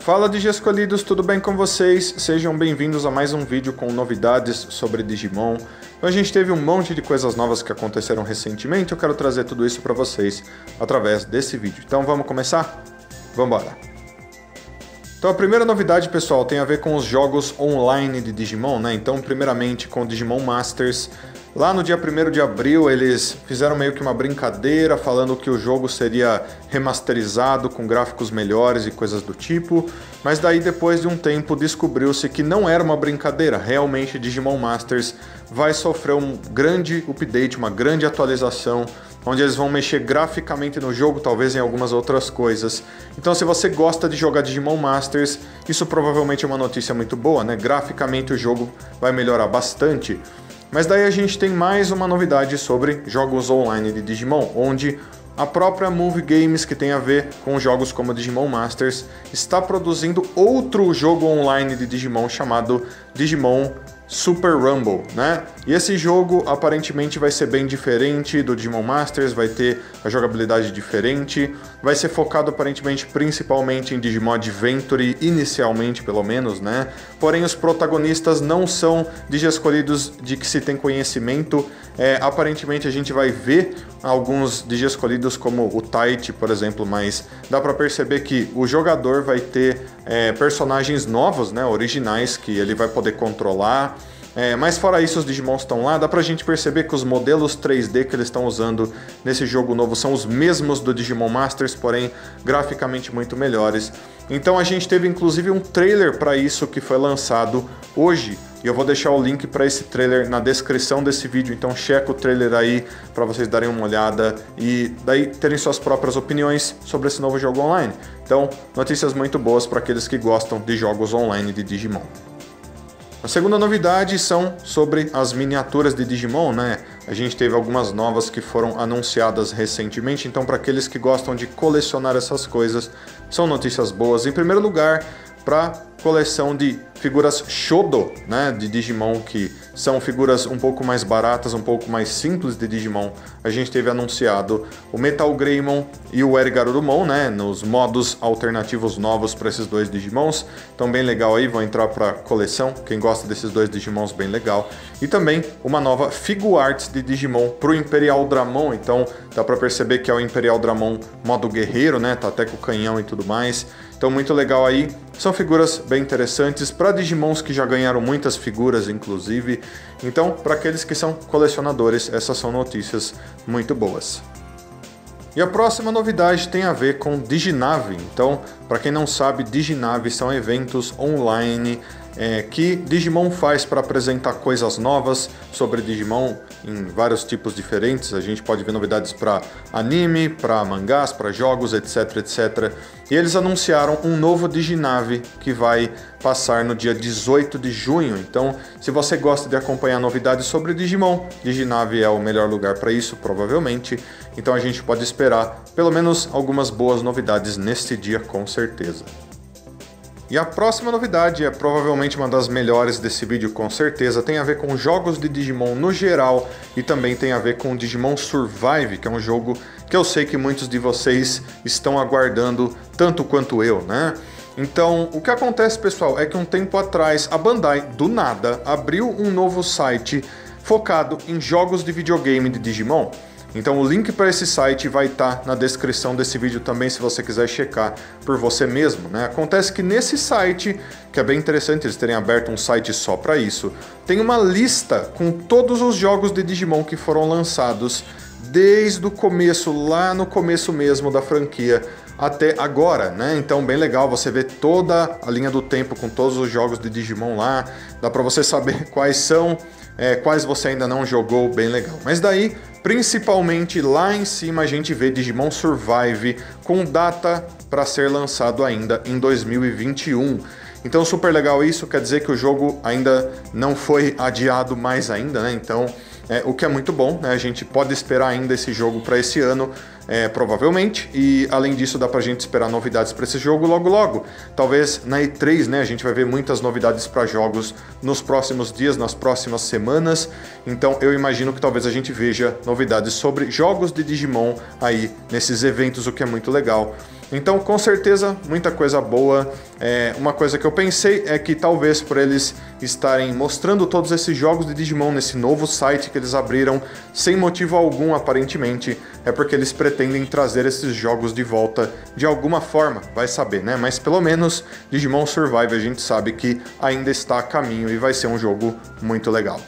Fala de escolhidos, tudo bem com vocês? Sejam bem-vindos a mais um vídeo com novidades sobre Digimon. Então, a gente teve um monte de coisas novas que aconteceram recentemente, eu quero trazer tudo isso para vocês através desse vídeo. Então vamos começar? Vamos embora! Então a primeira novidade, pessoal, tem a ver com os jogos online de Digimon, né? Então, primeiramente com Digimon Masters, Lá no dia 1 de abril, eles fizeram meio que uma brincadeira, falando que o jogo seria remasterizado com gráficos melhores e coisas do tipo, mas daí depois de um tempo descobriu-se que não era uma brincadeira, realmente Digimon Masters vai sofrer um grande update, uma grande atualização, onde eles vão mexer graficamente no jogo, talvez em algumas outras coisas. Então, se você gosta de jogar Digimon Masters, isso provavelmente é uma notícia muito boa, né? Graficamente o jogo vai melhorar bastante. Mas daí a gente tem mais uma novidade sobre jogos online de Digimon, onde a própria Move Games, que tem a ver com jogos como Digimon Masters, está produzindo outro jogo online de Digimon chamado Digimon Super Rumble, né? E esse jogo aparentemente vai ser bem diferente do Digimon Masters, vai ter a jogabilidade diferente, vai ser focado aparentemente principalmente em Digimon Adventure, inicialmente pelo menos, né? Porém, os protagonistas não são Digi escolhidos de que se tem conhecimento. É, aparentemente a gente vai ver alguns Digi escolhidos como o Tite, por exemplo, mas dá para perceber que o jogador vai ter é, personagens novos, né, originais, que ele vai poder controlar. É, mas fora isso, os Digimons estão lá, dá pra gente perceber que os modelos 3D que eles estão usando nesse jogo novo são os mesmos do Digimon Masters, porém graficamente muito melhores. Então a gente teve inclusive um trailer para isso que foi lançado hoje, e eu vou deixar o link para esse trailer na descrição desse vídeo, então checa o trailer aí para vocês darem uma olhada e daí terem suas próprias opiniões sobre esse novo jogo online. Então, notícias muito boas para aqueles que gostam de jogos online de Digimon. A segunda novidade são sobre as miniaturas de Digimon, né? A gente teve algumas novas que foram anunciadas recentemente, então para aqueles que gostam de colecionar essas coisas, são notícias boas. Em primeiro lugar, para coleção de figuras Shodo, né, de Digimon, que são figuras um pouco mais baratas, um pouco mais simples de Digimon. A gente teve anunciado o Metal Greymon e o Erigarurumon, né, nos modos alternativos novos para esses dois Digimons. Então bem legal aí, vão entrar para coleção. Quem gosta desses dois Digimons, bem legal. E também uma nova Figuarts de Digimon para o Imperial Dramon. Então dá para perceber que é o Imperial Dramon modo guerreiro, né, tá até com o canhão e tudo mais. Então muito legal aí. São figuras bem interessantes para Digimons que já ganharam muitas figuras, inclusive. Então, para aqueles que são colecionadores, essas são notícias muito boas. E a próxima novidade tem a ver com Diginave. Então, para quem não sabe, Diginave são eventos online é, que Digimon faz para apresentar coisas novas sobre Digimon em vários tipos diferentes. A gente pode ver novidades para anime, para mangás, para jogos, etc, etc. E eles anunciaram um novo Diginave que vai passar no dia 18 de junho. Então, se você gosta de acompanhar novidades sobre Digimon, Diginave é o melhor lugar para isso, provavelmente. Então, a gente pode esperar pelo menos algumas boas novidades neste dia, com certeza. E a próxima novidade é provavelmente uma das melhores desse vídeo, com certeza, tem a ver com jogos de Digimon no geral e também tem a ver com Digimon Survive, que é um jogo que eu sei que muitos de vocês estão aguardando tanto quanto eu, né? Então, o que acontece, pessoal, é que um tempo atrás a Bandai, do nada, abriu um novo site focado em jogos de videogame de Digimon. Então o link para esse site vai estar tá na descrição desse vídeo também, se você quiser checar por você mesmo. Né? Acontece que nesse site, que é bem interessante eles terem aberto um site só para isso, tem uma lista com todos os jogos de Digimon que foram lançados desde o começo, lá no começo mesmo da franquia até agora, né? Então bem legal você ver toda a linha do tempo com todos os jogos de Digimon lá, dá para você saber quais são, é, quais você ainda não jogou, bem legal. Mas daí Principalmente lá em cima a gente vê Digimon Survive com data para ser lançado ainda em 2021. Então super legal isso, quer dizer que o jogo ainda não foi adiado mais ainda, né? Então é, o que é muito bom, né? A gente pode esperar ainda esse jogo para esse ano, é, provavelmente, e além disso dá pra gente esperar novidades para esse jogo logo logo. Talvez na E3, né, a gente vai ver muitas novidades para jogos nos próximos dias, nas próximas semanas. Então eu imagino que talvez a gente veja novidades sobre jogos de Digimon aí nesses eventos, o que é muito legal. Então, com certeza, muita coisa boa. É, uma coisa que eu pensei é que talvez por eles estarem mostrando todos esses jogos de Digimon nesse novo site que eles abriram, sem motivo algum aparentemente, é porque eles pretendem trazer esses jogos de volta de alguma forma, vai saber, né? Mas pelo menos Digimon Survive a gente sabe que ainda está a caminho e vai ser um jogo muito legal.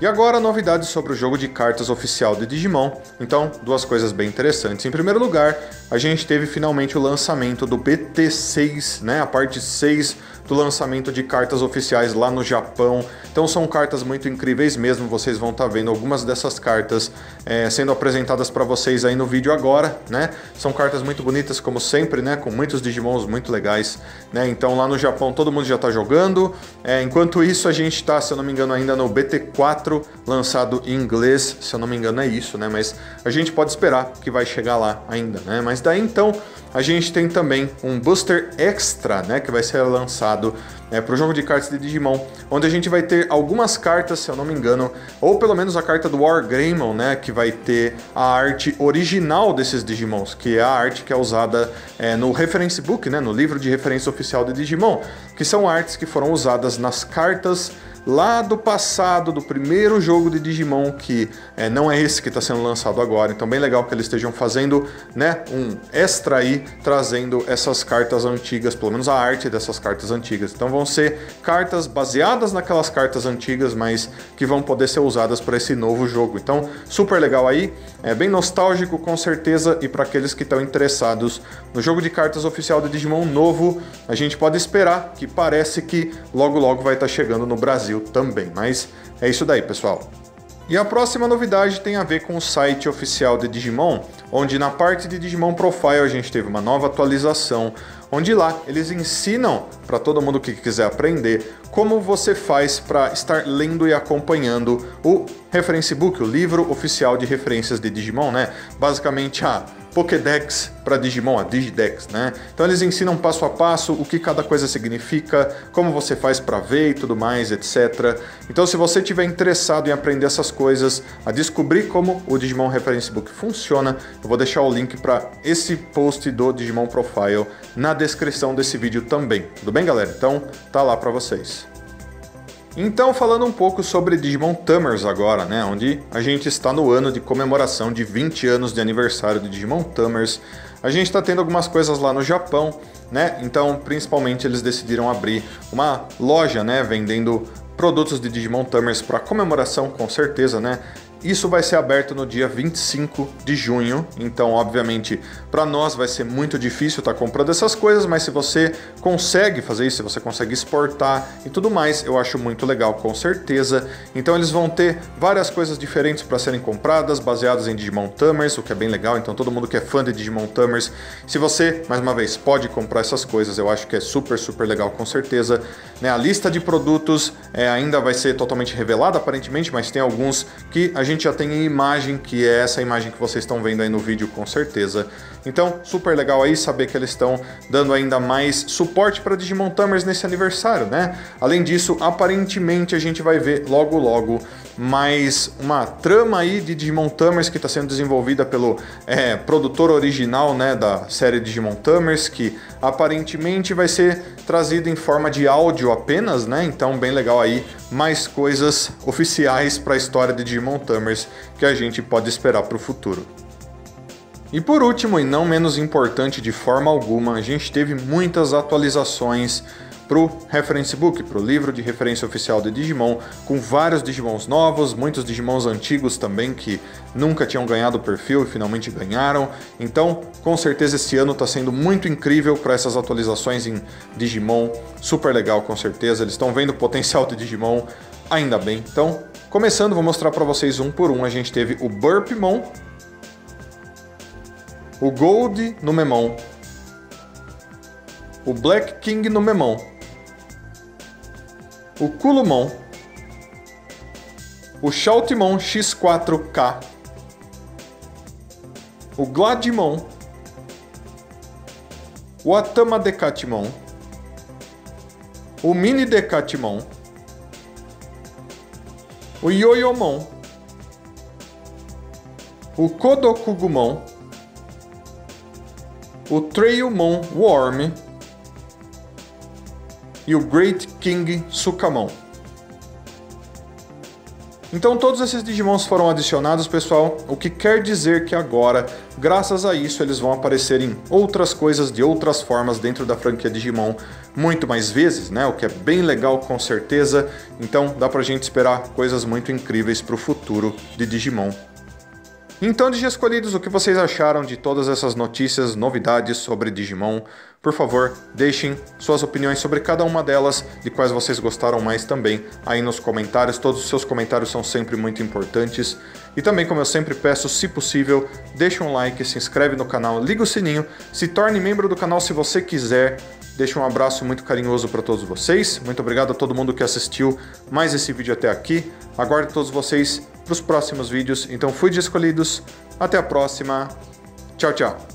E agora novidades sobre o jogo de cartas oficial de Digimon. Então, duas coisas bem interessantes. Em primeiro lugar, a gente teve finalmente o lançamento do BT6, né, a parte 6 do lançamento de cartas oficiais lá no Japão. Então são cartas muito incríveis mesmo, vocês vão estar tá vendo algumas dessas cartas é, sendo apresentadas para vocês aí no vídeo agora, né? São cartas muito bonitas como sempre, né? Com muitos Digimons muito legais, né? Então lá no Japão todo mundo já está jogando. É, enquanto isso a gente está, se eu não me engano, ainda no BT4 lançado em inglês, se eu não me engano é isso, né? Mas a gente pode esperar que vai chegar lá ainda, né? Mas daí então a gente tem também um booster extra, né, que vai ser lançado é, para o jogo de cartas de Digimon, onde a gente vai ter algumas cartas, se eu não me engano, ou pelo menos a carta do Wargreymon, né, que vai ter a arte original desses Digimons, que é a arte que é usada é, no reference book, né, no livro de referência oficial de Digimon, que são artes que foram usadas nas cartas lá do passado, do primeiro jogo de Digimon, que é, não é esse que está sendo lançado agora. Então, bem legal que eles estejam fazendo né, um extra aí, trazendo essas cartas antigas, pelo menos a arte dessas cartas antigas. Então, vão ser cartas baseadas naquelas cartas antigas, mas que vão poder ser usadas para esse novo jogo. Então, super legal aí, é bem nostálgico com certeza, e para aqueles que estão interessados no jogo de cartas oficial de Digimon novo, a gente pode esperar que parece que logo logo vai estar tá chegando no Brasil Brasil também. Mas é isso daí, pessoal. E a próxima novidade tem a ver com o site oficial de Digimon, onde na parte de Digimon Profile a gente teve uma nova atualização, onde lá eles ensinam para todo mundo que quiser aprender como você faz para estar lendo e acompanhando o Reference Book, o livro oficial de referências de Digimon, né? Basicamente a Pokédex para Digimon, a Digidex, né? Então eles ensinam passo a passo o que cada coisa significa, como você faz para ver e tudo mais, etc. Então se você tiver interessado em aprender essas coisas, a descobrir como o Digimon Reference Book funciona, eu vou deixar o link para esse post do Digimon Profile na descrição desse vídeo também. Tudo bem, galera? Então tá lá para vocês. Então, falando um pouco sobre Digimon Tamers agora, né, onde a gente está no ano de comemoração de 20 anos de aniversário do Digimon Tamers, a gente está tendo algumas coisas lá no Japão, né? Então, principalmente eles decidiram abrir uma loja, né, vendendo produtos de Digimon Tamers para comemoração, com certeza, né? Isso vai ser aberto no dia 25 de junho, então, obviamente, para nós vai ser muito difícil estar tá comprando essas coisas, mas se você consegue fazer isso, se você consegue exportar e tudo mais, eu acho muito legal, com certeza. Então, eles vão ter várias coisas diferentes para serem compradas, baseadas em Digimon Tamers, o que é bem legal. Então, todo mundo que é fã de Digimon Tamers, se você, mais uma vez, pode comprar essas coisas, eu acho que é super, super legal, com certeza. Né? A lista de produtos é, ainda vai ser totalmente revelada, aparentemente, mas tem alguns que a gente gente já tem a imagem, que é essa imagem que vocês estão vendo aí no vídeo, com certeza. Então, super legal aí saber que eles estão dando ainda mais suporte para Digimon Tamers nesse aniversário, né? Além disso, aparentemente a gente vai ver logo logo mais uma trama aí de Digimon Tamers que está sendo desenvolvida pelo é, produtor original né, da série Digimon Tamers, que aparentemente vai ser trazido em forma de áudio apenas, né? Então, bem legal aí, mais coisas oficiais para a história de Digimon Tamers que a gente pode esperar para o futuro. E por último, e não menos importante de forma alguma, a gente teve muitas atualizações para o Reference Book, para o livro de referência oficial de Digimon, com vários Digimons novos, muitos Digimons antigos também que nunca tinham ganhado o perfil e finalmente ganharam. Então, com certeza esse ano está sendo muito incrível para essas atualizações em Digimon, super legal com certeza. Eles estão vendo o potencial de Digimon, ainda bem. Então, começando, vou mostrar para vocês um por um. A gente teve o Burpmon, o Gold no Memon, o Black King no Memon, o Kulumon, o Shoutmon X4K, o Gladimon, o Atama Decatimon, o Mini Decatimon, o Yoyomon, o Kodokugumon, o Trailmon Worm e o Great King Sukamon. Então todos esses Digimons foram adicionados, pessoal, o que quer dizer que agora, graças a isso, eles vão aparecer em outras coisas de outras formas dentro da franquia Digimon muito mais vezes, né? O que é bem legal com certeza. Então dá pra gente esperar coisas muito incríveis pro futuro de Digimon então, Digi Escolhidos, o que vocês acharam de todas essas notícias, novidades sobre Digimon? Por favor, deixem suas opiniões sobre cada uma delas, de quais vocês gostaram mais também, aí nos comentários. Todos os seus comentários são sempre muito importantes. E também, como eu sempre peço, se possível, deixe um like, se inscreve no canal, liga o sininho, se torne membro do canal se você quiser. Deixo um abraço muito carinhoso para todos vocês. Muito obrigado a todo mundo que assistiu mais esse vídeo até aqui. Aguardo todos vocês para os próximos vídeos. Então fui de escolhidos. Até a próxima. Tchau, tchau.